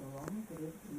死亡格。